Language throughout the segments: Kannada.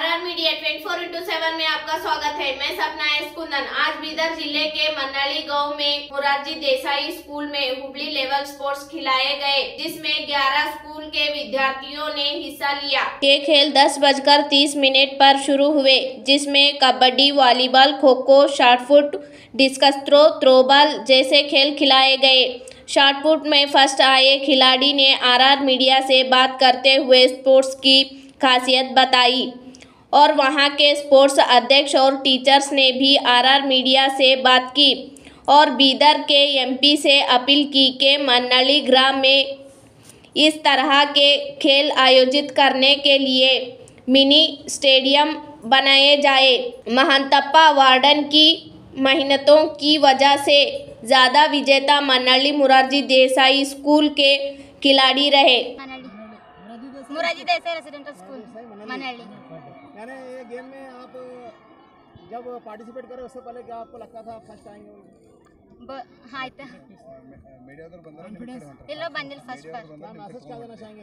आरआर मीडिया 24 इंटू सेवन में आपका स्वागत है। मैं सपना एस कुंदन। आज बीदर ज़िले के मनाली गाँव में मुरारजी देसाई स्कूल में हुबली लेवल स्पोर्ट्स खिलाए गए, जिसमें 11 स्कूल के विद्यार्थियों ने हिस्सा लिया। ये खेल दस बजकर तीस मिनट पर शुरू हुए, जिसमें kabaddi, volleyball kho kho shot put discus throw throwball जैसे खेल खिलाए गए। शॉर्टपुट में फ़र्स्ट आए खिलाड़ी ने आरआर मीडिया से बात करते हुए स्पोर्ट्स की खासियत बताई। और वहाँ के स्पोर्ट्स अध्यक्ष और टीचर्स ने भी आरआर मीडिया से बात की और बीदर के एमपी से अपील की कि मन्नली ग्राम में इस तरह के खेल आयोजित करने के लिए मिनी स्टेडियम बनाए जाए। महंतप्पा वार्डन की मेहनतों की वजह से ज़्यादा विजेता मन्नली मुरारजी देसाई स्कूल के खिलाड़ी रहे। मुराजी देसाई रेसिडेंटल स्कूल मनहल्ली यानी ये गेम में आप जब पार्टिसिपेट करें उससे पहले क्या आपको लगता था फ़र्स्ट आएँगे हाँ मैसेज क्या देना चाहेंगे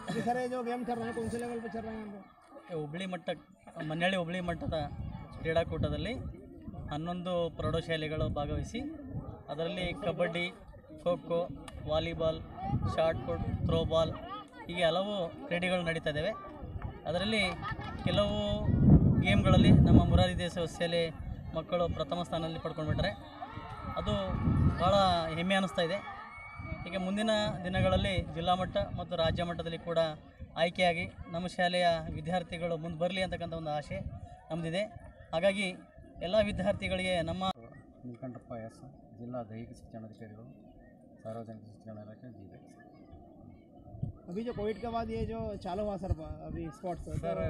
हमारे सर ये जो गेम चल रहे हैं कौन से लेवल पे चल रहे हैं हम लोग ಹುಬ್ಳಿ ಮಟ್ಟ ಮನ್ನಳ್ಳಿ ಹುಬ್ಳಿ ಮಟ್ಟದ ಕ್ರೀಡಾಕೂಟದಲ್ಲಿ ಹನ್ನೊಂದು ಪ್ರೌಢಶಾಲೆಗಳು ಭಾಗವಹಿಸಿ ಅದರಲ್ಲಿ kabaddi kho kho volleyball shot put throwball ಹೀಗೆ ಹಲವು ಕ್ರೀಡೆಗಳು ನಡೀತಾ ಇದ್ದಾವೆ ಅದರಲ್ಲಿ ಕೆಲವು ಗೇಮ್ಗಳಲ್ಲಿ ನಮ್ಮ ಮುರಾರಿ ದೇಶ ಶಾಲೆ ಮಕ್ಕಳು ಪ್ರಥಮ ಸ್ಥಾನದಲ್ಲಿ ಪಡ್ಕೊಂಡ್ಬಿಟ್ರೆ ಅದು ಭಾಳ ಹೆಮ್ಮೆ ಅನ್ನಿಸ್ತಾ ಇದೆ ಹೀಗೆ ಮುಂದಿನ ದಿನಗಳಲ್ಲಿ ಜಿಲ್ಲಾ ಮಟ್ಟ ಮತ್ತು ರಾಜ್ಯ ಮಟ್ಟದಲ್ಲಿ ಕೂಡ ಆಯ್ಕೆಯಾಗಿ ನಮ್ಮ ಶಾಲೆಯ ವಿದ್ಯಾರ್ಥಿಗಳು ಮುಂದೆ ಬರಲಿ ಅಂತಕ್ಕಂಥ ಒಂದು ಆಸೆ ನಮ್ಮದಿದೆ ಹಾಗಾಗಿ ಎಲ್ಲ ವಿದ್ಯಾರ್ಥಿಗಳಿಗೆ ನಮ್ಮ ನೀಲಕಂಠಪ್ಪ ಎಸ್ ಜಿಲ್ಲಾ ದೈಹಿಕ ಶಿಕ್ಷಣಾಧಿಕಾರಿಗಳು ಸಾರ್ವಜನಿಕ ಶಿಕ್ಷಣ ಇಲಾಖೆ ಬೀದರ್ अभी जो कोविड के बाद ये जो चालू हुआ सर अभी स्पोर्ट्स ಸರ್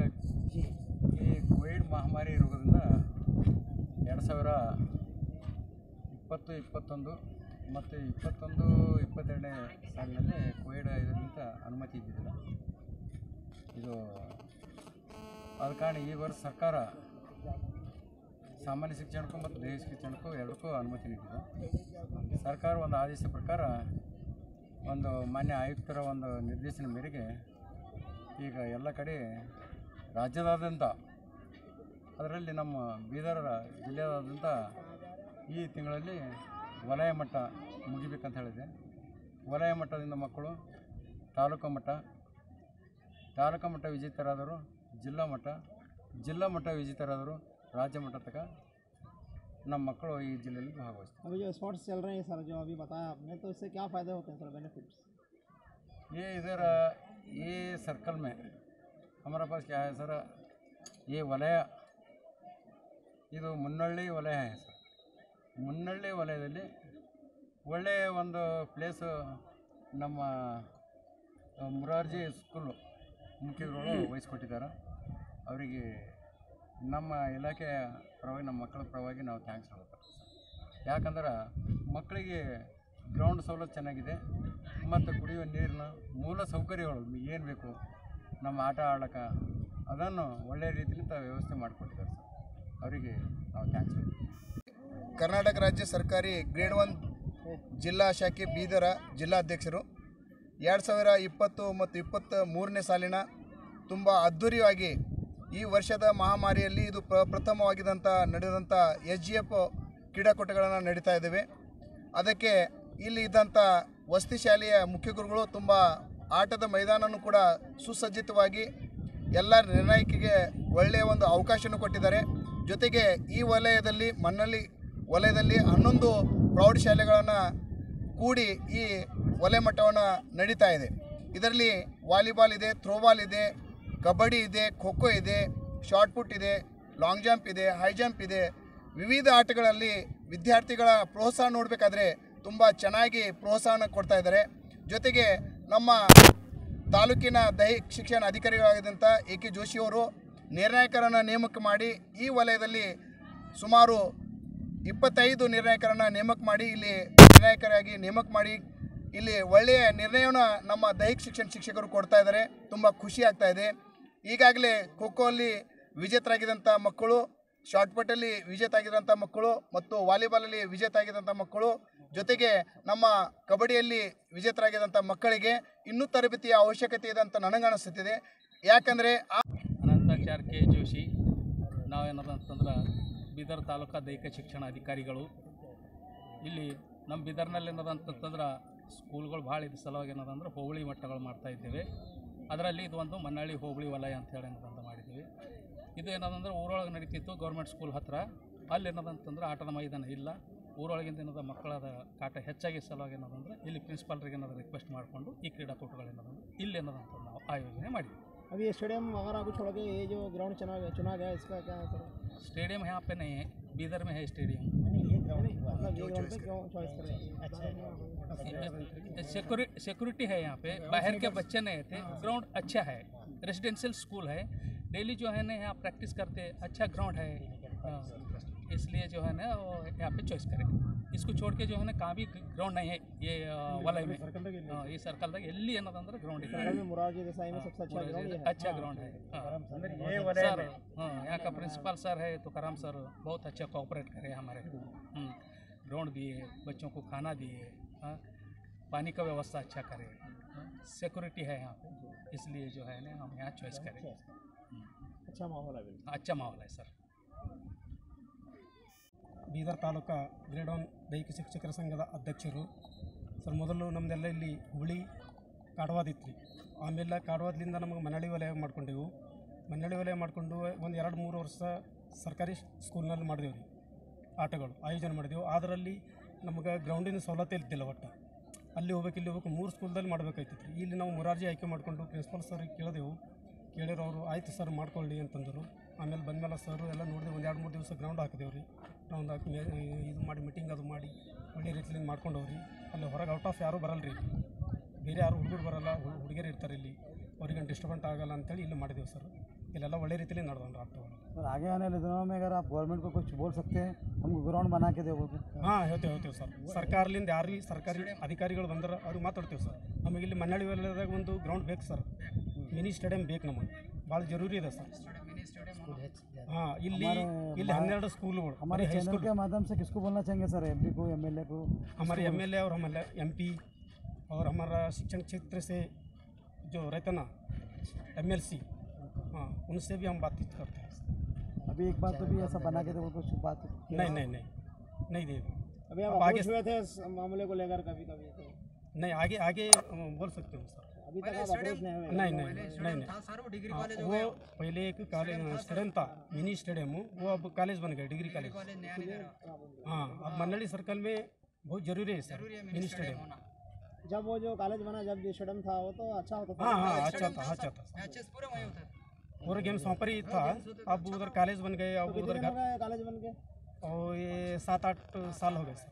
ಈ ಕೋವಿಡ್ ಮಹಾಮಾರಿ ಇರೋದ್ರಿಂದ ಎರಡು ಸಾವಿರ ಇಪ್ಪತ್ತು ಇಪ್ಪತ್ತೊಂದು ಮತ್ತು ಇಪ್ಪತ್ತೊಂದು, ಇಪ್ಪತ್ತೆರಡನೇ ಸಾಲಿನಲ್ಲಿ ಕೋವಿಡ್ ಇದರಿಂದ ಅನುಮತಿ ಇದ್ದಿದ್ದಿಲ್ಲ. ಇದು ಆದ ಕಾರಣ ಈ ವರ್ಷ ಸರ್ಕಾರ ಸಾಮಾನ್ಯ ಶಿಕ್ಷಣಕ್ಕೂ ಮತ್ತು ದೈಹಿಕ ಶಿಕ್ಷಣಕ್ಕೂ ಎರಡಕ್ಕೂ ಅನುಮತಿ ನೀಡಿದೆ ಸರ್ಕಾರ ಒಂದು ಆದೇಶ ಪ್ರಕಾರ ಒಂದು ಮಾನ್ಯ ಆಯುಕ್ತರ ಒಂದು ನಿರ್ದೇಶನ ಮೇರೆಗೆ ಈಗ ಎಲ್ಲ ಕಡೆ ರಾಜ್ಯದಾದ್ಯಂತ, ಅದರಲ್ಲಿ ನಮ್ಮ ಬೀದರ ಜಿಲ್ಲೆಯಾದ್ಯಂತ ಈ ತಿಂಗಳಲ್ಲಿ ವಲಯ ಮಟ್ಟ ಮುಗಿಬೇಕಂತ ಹೇಳಿದೆ ವಲಯ ಮಟ್ಟದಿಂದ ಮಕ್ಕಳು ತಾಲೂಕು ಮಟ್ಟ ತಾಲೂಕು ಮಟ್ಟ ವಿಜೇತರಾದರು ಜಿಲ್ಲಾ ಮಟ್ಟ ಜಿಲ್ಲಾ ಮಟ್ಟ ವಿಜೇತರಾದರು ರಾಜ್ಯ ಮಟ್ಟ ತನಕ ನಮ್ಮ ಮಕ್ಕಳು ಈ ಜಿಲ್ಲೆಯಲ್ಲಿ ಭಾಗವಹಿಸ್ತಾರೆ अभी जो स्पोर्ट्स चल रहे हैं सर जो अभी बताया आपने तो इससे क्या फ़ायदे होते हैं सर बेनिफिट्स ये इधर ये सर्कल में हमारे पास क्या है सर ये वलय ಇದು ಮುನ್ನಳ್ಳಿ ವಲಯ ಸರ್ ಮುನ್ನಳ್ಳಿ ವಲಯದಲ್ಲಿ ಒಳ್ಳೆಯ ಒಂದು ಪ್ಲೇಸು ನಮ್ಮ ಮುರಾರ್ಜಿ ಸ್ಕೂಲು ಮುಖ್ಯಗಳು ವಹಿಸ್ಕೊಟ್ಟಿದ್ದಾರೆ. ಅವರಿಗೆ ನಮ್ಮ ಇಲಾಖೆಯ ಪರವಾಗಿ, ನಮ್ಮ ಮಕ್ಕಳ ಪರವಾಗಿ ನಾವು ಥ್ಯಾಂಕ್ಸ್ ಹೇಳ್ತಾರೆ ಯಾಕಂದ್ರೆ ಮಕ್ಕಳಿಗೆ ಗ್ರೌಂಡ್ ಸೌಲಭ್ಯ ಚೆನ್ನಾಗಿದೆ, ಮತ್ತು ಕುಡಿಯುವ ನೀರಿನ ಮೂಲ ಸೌಕರ್ಯಗಳು ಏನು ಬೇಕು, ನಮ್ಮ ಆಟ ಆಡೋಕೆ, ಅದನ್ನು ಒಳ್ಳೆಯ ರೀತಿಯಿಂದ ವ್ಯವಸ್ಥೆ ಮಾಡಿಕೊಟ್ಟಿದ್ದಾರೆ ಸರ್. ಅವರಿಗೆ ನಾವು ಥ್ಯಾಂಕ್ಸ್ ಹೇಳ್ತೀವಿ ಕರ್ನಾಟಕ ರಾಜ್ಯ ಸರ್ಕಾರಿ ಗ್ರೇಡ್ ಒನ್ ಜಿಲ್ಲಾ ಶಾಖೆ ಬೀದರ ಜಿಲ್ಲಾಧ್ಯಕ್ಷರು. ಎರಡು ಸಾವಿರ ಇಪ್ಪತ್ತು ಮತ್ತು ಇಪ್ಪತ್ತ ಮೂರನೇ ಸಾಲಿನ ತುಂಬ ಅದ್ಧೂರಿಯಾಗಿ ಈ ವರ್ಷದ ಮಹಾಮಾರಿಯಲ್ಲಿ ಇದು ಪ್ರ ಪ್ರಥಮವಾಗಿದ್ದಂಥ ನಡೆದಂಥ ಎಸ್ ಜಿ ಎಫ್ ಕ್ರೀಡಾಕೂಟಗಳನ್ನು ನಡೀತಾ ಇದ್ದೇವೆ ಅದಕ್ಕೆ ಇಲ್ಲಿ ಇದ್ದಂಥ ವಸತಿ ಶಾಲೆಯ ಮುಖ್ಯ ಗುರುಗಳು ತುಂಬ ಆಟದ ಮೈದಾನನೂ ಕೂಡ ಸುಸಜ್ಜಿತವಾಗಿ ಎಲ್ಲ ನಿರ್ಣಾಯಕಿಗೆ ಒಳ್ಳೆಯ ಒಂದು ಅವಕಾಶನೂ ಕೊಟ್ಟಿದ್ದಾರೆ. ಜೊತೆಗೆ ಈ ವಲಯದಲ್ಲಿ ಮಣ್ಣಲ್ಲಿ ವಲಯದಲ್ಲಿ ಹನ್ನೊಂದು ಪ್ರೌಢಶಾಲೆಗಳನ್ನು ಕೂಡಿ ಈ ವಲಯ ಮಟ್ಟವನ್ನು ನಡೀತಾ ಇದೆ. ಇದರಲ್ಲಿ ವಾಲಿಬಾಲ್ ಇದೆ ಥ್ರೋಬಾಲ್ ಇದೆ, ಕಬಡ್ಡಿ ಇದೆ ಖೋ ಇದೆ, ಶಾರ್ಟ್ ಪುಟ್ ಇದೆ, ಲಾಂಗ್ ಜಂಪ್ ಇದೆ, ಹೈ ಜಂಪ್ ಇದೆ. ವಿವಿಧ ಆಟಗಳಲ್ಲಿ ವಿದ್ಯಾರ್ಥಿಗಳ ಪ್ರೋತ್ಸಾಹ ನೋಡಬೇಕಾದ್ರೆ ತುಂಬ ಚೆನ್ನಾಗಿ ಪ್ರೋತ್ಸಾಹನ ಕೊಡ್ತಾ ಇದ್ದಾರೆ. ಜೊತೆಗೆ ನಮ್ಮ ತಾಲೂಕಿನ ದೈಹಿಕ ಶಿಕ್ಷಣ ಅಧಿಕಾರಿಗಳಾಗಿದ್ದಂಥ ಎ ಕೆ ಜೋಶಿಯವರು ನಿರ್ಣಾಯಕರನ್ನು ನೇಮಕ ಮಾಡಿ ಈ ವಲಯದಲ್ಲಿ ಸುಮಾರು ಇಪ್ಪತ್ತೈದು ನಿರ್ಣಾಯಕರನ್ನು ನೇಮಕ ಮಾಡಿ, ಇಲ್ಲಿ ನಿರ್ಣಾಯಕರಾಗಿ ನೇಮಕ ಮಾಡಿ, ಇಲ್ಲಿ ಒಳ್ಳೆಯ ನಿರ್ಣಯವನ್ನು ನಮ್ಮ ದೈಹಿಕ ಶಿಕ್ಷಣ ಶಿಕ್ಷಕರು ಕೊಡ್ತಾ ಇದ್ದಾರೆ. ತುಂಬ ಖುಷಿ ಆಗ್ತಾ ಇದೆ. ಈಗಾಗಲೇ ಖೋ ಅಲ್ಲಿ ವಿಜೇತರಾಗಿದ್ದಂಥ ಮಕ್ಕಳು ಶಾರ್ಟ್ ಪುಟ್ಟಲ್ಲಿ ವಿಜೇತ ಆಗಿದ್ದಂಥ ಮಕ್ಕಳು ಮತ್ತು ವಾಲಿಬಾಲಲ್ಲಿ ವಿಜೇತ ಆಗಿದ್ದಂಥ ಮಕ್ಕಳು, ಜೊತೆಗೆ ನಮ್ಮ ಕಬಡ್ಡಿಯಲ್ಲಿ ವಿಜೇತರಾಗಿದ್ದಂಥ ಮಕ್ಕಳಿಗೆ ಇನ್ನೂ ತರಬೇತಿಯ ಅವಶ್ಯಕತೆ ಇದೆ ಅಂತ ನನಗನ್ನಿಸುತ್ತಿದೆ. ಯಾಕಂದರೆ ಆ ಕೆ ಜೋಶಿ ನಾವೇನದ ಅಂತಂದ್ರೆ ಬೀದರ್ ತಾಲೂಕಾ ದೈಹಿಕ ಶಿಕ್ಷಣ ಅಧಿಕಾರಿಗಳು ಇಲ್ಲಿ ನಮ್ಮ ಬೀದರ್ನಲ್ಲಿ ಏನದ ಅಂತಂತಂದ್ರೆ ಸ್ಕೂಲ್ಗಳು ಭಾಳ ಇದ್ದ ಸಲುವಾಗಿ ಏನದ ಅಂದ್ರೆ ಹೋಬಳಿ ಮಟ್ಟಗಳು ಮಾಡ್ತಾ ಇದ್ದೇವೆ ಅದರಲ್ಲಿ ಇದು ಒಂದು ಮನ್ನಳ್ಳಿ ಹೋಬಳಿ ವಲಯ ಅಂತ ಹೇಳಿ ಏನದಂತ ಮಾಡಿದ್ದೀವಿ ಇದು ಏನದಂದ್ರೆ ಊರೊಳಗೆ ನಡೀತಿತ್ತು ಗೌರ್ಮೆಂಟ್ ಸ್ಕೂಲ್ ಹತ್ರ ಅಲ್ಲಿ ಏನದಂತಂದ್ರೆ ಆಟದ ಮೈದಾನ ಇಲ್ಲ ಊರೊಳಗಿಂದ ಏನದ ಮಕ್ಕಳದ ಕಾಟ ಹೆಚ್ಚಾಗಿ ಸಲುವಾಗಿ ಏನದಂದ್ರೆ ಇಲ್ಲಿ ಪ್ರಿನ್ಸಿಪಾಲ್ರಿಗೆ ಏನಾದ್ರು ರಿಕ್ವೆಸ್ಟ್ ಮಾಡಿಕೊಂಡು ಈ ಕ್ರೀಡಾಕೂಟಗಳು ಏನದಂದ್ರೆ ಇಲ್ಲಿ ಏನದಂತ ನಾವು ಆಯೋಜನೆ ಮಾಡಿದ್ವಿ अभी ये स्टेडियम अगर आपको छोड़ के ये जो ग्राउंड चुना गया चुना गया इसका क्या है सर स्टेडियम यहाँ पे नहीं है बीदर में है स्टेडियम। मतलब ये ग्राउंड पे क्यों चॉइस करें सिक्योरिटी सिक्योरिटी है यहाँ पे। बाहर के बच्चे नहीं थे ग्राउंड अच्छा है। रेजिडेंशियल स्कूल है। डेली जो है ना यहाँ प्रैक्टिस करते अच्छा ग्राउंड है। हाँ, इसलिए जो है ना वो यहाँ पे चॉइस करेंगे इसको छोड़ के जो है ना कहाँ भी ग्राउंड नहीं है ये आ, वलय में हाँ, ಈ ಸರ್ಕಲ್ದಾಗ ಎಲ್ಲಿ ಅನ್ನೋದಂದ್ರೆ ಗ್ರೌಂಡ್ ಇಲ್ಲ सर्कल में मुरारजी देसाई में सबसे अच्छा ग्राउंड ये है अच्छा ग्राउंड है हाँ। सर हाँ यहाँ का प्रिंसिपल सर है तो कराम सर बहुत अच्छा कोऑपरेट करे हमारे को ग्राउंड दिए बच्चों को खाना दिए हाँ, पानी का व्यवस्था अच्छा करे सिक्योरिटी है यहाँ पे इसलिए जो है ना हम यहाँ चॉइस करें अच्छा माहौल है बिल्कुल अच्छा माहौल है sir Bidar taluk grade one ದೈಹಿಕ ಶಿಕ್ಷಕರ ಸಂಘದ ಅಧ್ಯಕ್ಷರು. ಸರ್, ಮೊದಲು ನಮ್ಮದೆಲ್ಲ ಇಲ್ಲಿ ಹುಳಿ ಕಾಡವಾದಿತ್ತು ರೀ ಆಮೇಲೆ ಕಾಡವಾದ್ಲಿಂದ ನಮಗೆ ಮನಳಿ ವಲಯ ಮಾಡ್ಕೊಂಡೆವು. ಮನಳಿ ವಲಯ ಮಾಡಿಕೊಂಡು ಒಂದು ಎರಡು ಮೂರು ವರ್ಷ ಸರ್ಕಾರಿ ಸ್ಕೂಲ್ನಲ್ಲಿ ಮಾಡಿದೆವು ರೀ ಆಟಗಳು, ಆಯೋಜನೆ ಮಾಡಿದೆವು. ಅದರಲ್ಲಿ ನಮಗೆ ಗ್ರೌಂಡಿನ ಸವಲತ್ತು ಇದ್ದಿಲ್ಲ ಒಟ್ಟು. ಅಲ್ಲಿ ಹೋಗ್ಬೇಕು, ಇಲ್ಲಿ ಹೋಗ್ಬೇಕು ಮೂರು ಸ್ಕೂಲ್ದಲ್ಲಿ ಮಾಡಬೇಕಾಯ್ತಿತ್ತು ಇಲ್ಲಿ ನಾವು ಮುರಾರ್ಜಿ ಆಯ್ಕೆ ಮಾಡಿಕೊಂಡು ಪ್ರಿನ್ಸಿಪಾಲ್ ಸರ್ ಕೇಳಿದೆವು. ಕೇಳಿರೋರು, ಆಯ್ತು ಸರ್ ಮಾಡ್ಕೊಳ್ಳಿ ಅಂತಂದರು. ಆಮೇಲೆ ಬಂದಮೇಲೆ ಸರ್ ಎಲ್ಲ ನೋಡಿದೆ ಒಂದು ಎರಡು ಮೂರು ದಿವಸ ಗ್ರೌಂಡ್ ಹಾಕಿದೆವು ರೀ ಗ್ರೌಂಡ್ ಹಾಕಿ ಇದು ಮಾಡಿ ಮೀಟಿಂಗ್ ಅದು ಮಾಡಿ ಒಳ್ಳೆ ರೀತಿಯಿಂದ ಮಾಡ್ಕೊಂಡವ್ರಿ. ಅಲ್ಲಿ ಹೊರಗೆ ಔಟ್ ಆಫ್ ಯಾರೂ ಬರಲ್ಲ ರೀ ಬೇರೆ ಯಾರು ಹುಡುಗರು ಬರಲ್ಲ ಹುಡುಗಿಯರು ಇರ್ತಾರೆ ಇಲ್ಲಿ. ಅವ್ರಿಗೇನು ಡಿಸ್ಟರ್ಬೆಂಟ್ ಆಗಲ್ಲ ಅಂತೇಳಿ ಇಲ್ಲಿ ಮಾಡಿದೆವು ಸರ್. ಇಲ್ಲೆಲ್ಲ ಒಳ್ಳೆ ರೀತಿಯಲ್ಲಿ ನಡೆದವ್ರು ಸರ್ ಹಾಗೆ ಆಮೇಲೆ ಇದರ ಗೌರ್ಮೆಂಟ್ ಕುಚ್ ಬೋಲ್ ಸಕ್ತೆ ನಮ್ಗೆ ಗ್ರೌಂಡ್ ಮನಾಕಿದೆ ಹಾಂ ಹೇಳ್ತೇವೆ ಹೇಳ್ತೇವೆ ಸರ್. ಸರ್ಕಾರದಿಂದ ಯಾರು ಸರ್ಕಾರಿ ಅಧಿಕಾರಿಗಳು ಬಂದ್ರೆ ಅವ್ರಿಗೆ ಮಾತಾಡ್ತೇವೆ ಸರ್. ನಮಗೆ ಇಲ್ಲಿ ಮನ್ನಳ್ಳಿ ಒಂದು ಗ್ರೌಂಡ್ ಬೇಕು ಸರ್. ಮಿನಿ ಸ್ಟೇಡಿಯಂ ಬೇಕು ನಮಗೆ. ಭಾಳ ಜರೂರಿ ಇದೆ ಸರ್. हाँ स्कूल हमारे किसको बोलना चाहेंगे सर? एम पी को एम एल ए को? हमारे एम एल ए और हमारे एम पी और हमारा शिक्षण क्षेत्र से जो रहता ना एम एल सी हाँ उनसे भी हम बातचीत करते हैं। अभी एक बार तो भी ऐसा बना के तो बात नहीं नहीं नहीं नहीं देगा अभी आप आगे हुए थे मामले को लेकर कभी कभी तो नहीं आगे आगे बोल सकते हो सर। अभी तक नहीं नहीं नहीं नहीं। नहीं हाँ, वो पहले एक कॉलेज स्टेडियम था मिनी स्टेडियम वो अब कॉलेज बन गया डिग्री कॉलेज। हाँ अब मन्नड़ी सर्कल में बहुत ज़रूरी है सर मिनी स्टेडियम जब वो जो कॉलेज बना जब जो स्टेडियम था वो तो अच्छा होता था। हाँ हाँ अच्छा था अच्छा था। पूरा गेम्स वहाँ पर ही था। अब उधर कॉलेज बन गए अब उधर हो घर गए कॉलेज बन के? और ये सात आठ साल हो गए सर।